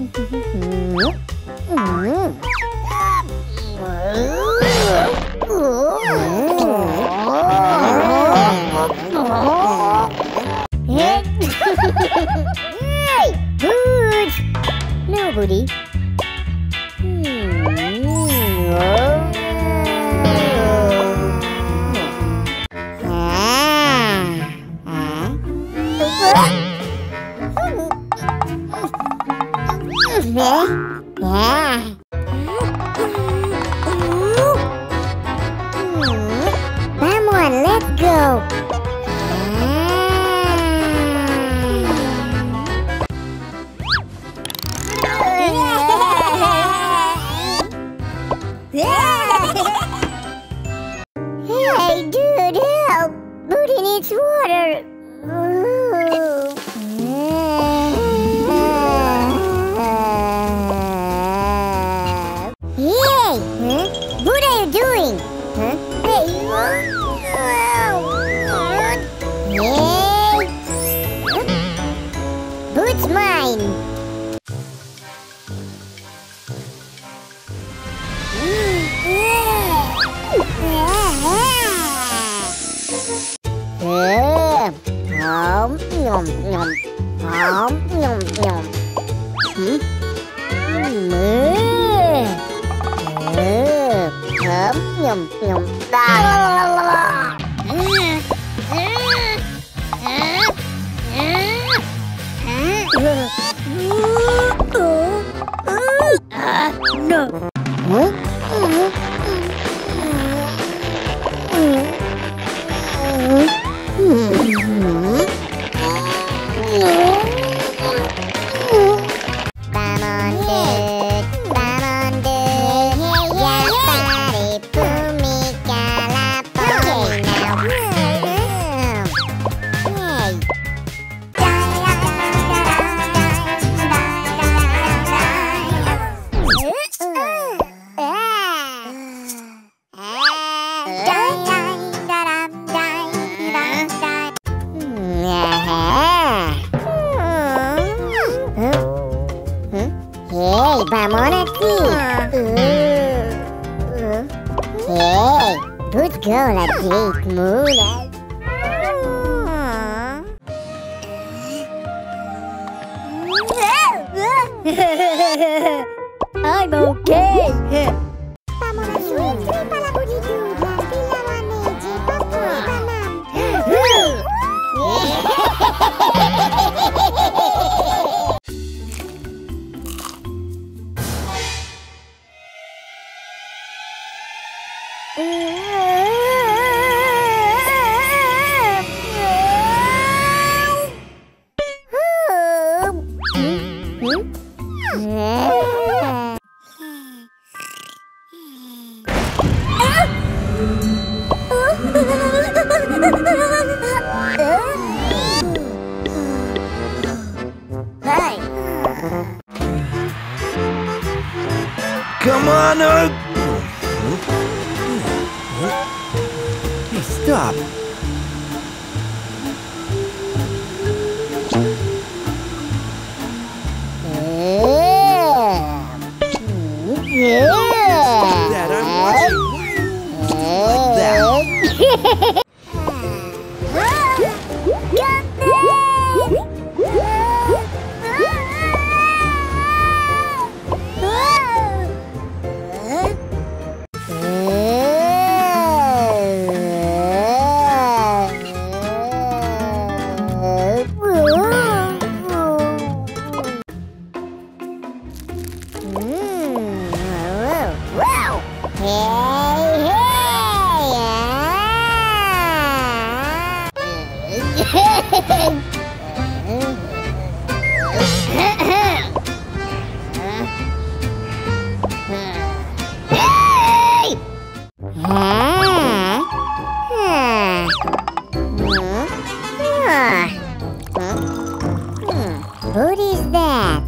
Hey! Good! Nobody go. nhồm nhom hổm nhom nhồm hử? Mớ. Hổm nhom nhom đà. I'm okay. stop. What is that?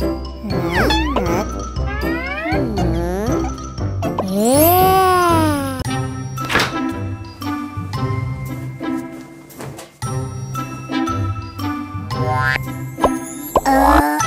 Uh,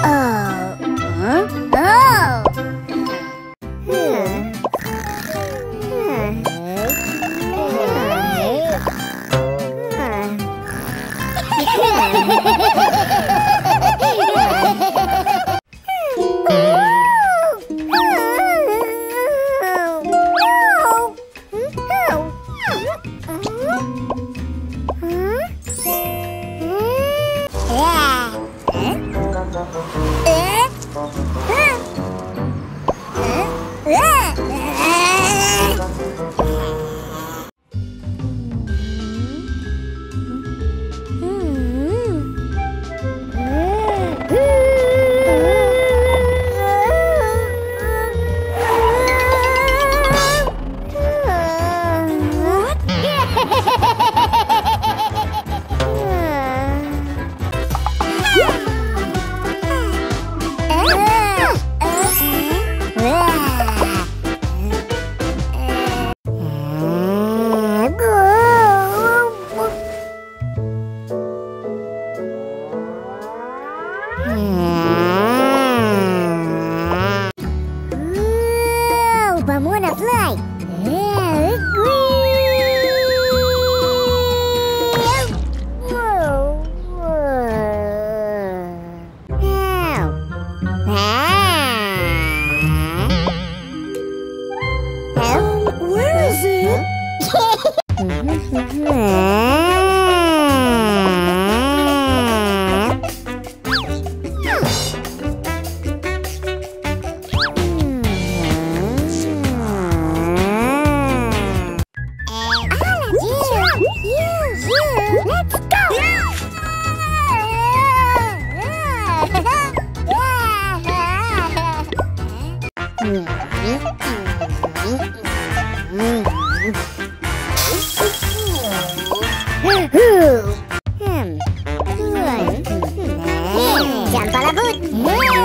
Jump on a boot.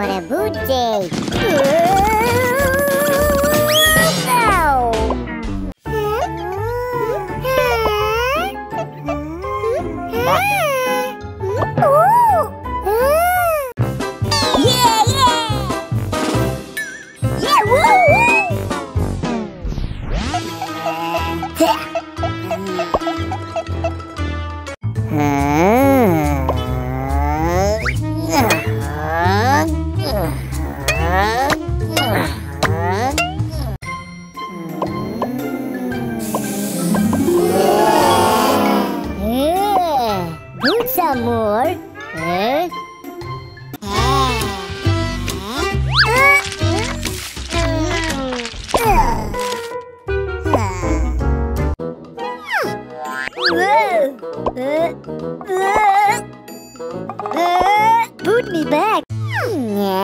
what a boot day! more. Put me back. Yeah.